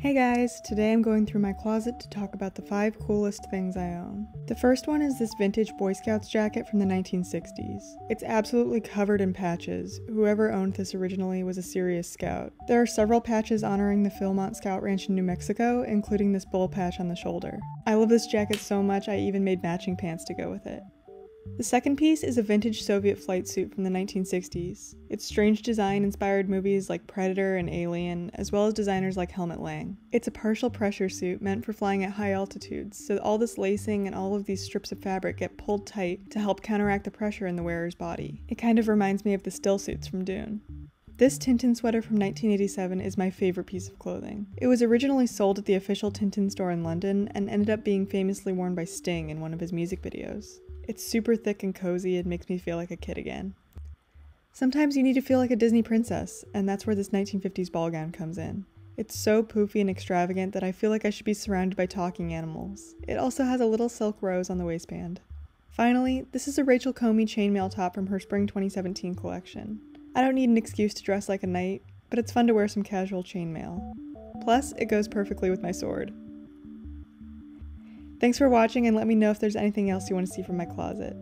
Hey guys, today I'm going through my closet to talk about the 5 coolest things I own. The first one is this vintage Boy Scouts jacket from the 1960s. It's absolutely covered in patches. Whoever owned this originally was a serious scout. There are several patches honoring the Philmont Scout Ranch in New Mexico, including this bull patch on the shoulder. I love this jacket so much I even made matching pants to go with it. The second piece is a vintage Soviet flight suit from the 1960s. Its strange design inspired movies like Predator and Alien, as well as designers like Helmut Lang. It's a partial pressure suit meant for flying at high altitudes, so all this lacing and all of these strips of fabric get pulled tight to help counteract the pressure in the wearer's body. It kind of reminds me of the still suits from Dune. This Tintin sweater from 1987 is my favorite piece of clothing. It was originally sold at the official Tintin store in London and ended up being famously worn by Sting in one of his music videos. It's super thick and cozy and makes me feel like a kid again. Sometimes you need to feel like a Disney princess, and that's where this 1950s ball gown comes in. It's so poofy and extravagant that I feel like I should be surrounded by talking animals. It also has a little silk rose on the waistband. Finally, this is a Rachel Comey chainmail top from her spring 2017 collection. I don't need an excuse to dress like a knight, but it's fun to wear some casual chainmail. Plus, it goes perfectly with my sword. Thanks for watching and let me know if there's anything else you want to see from my closet.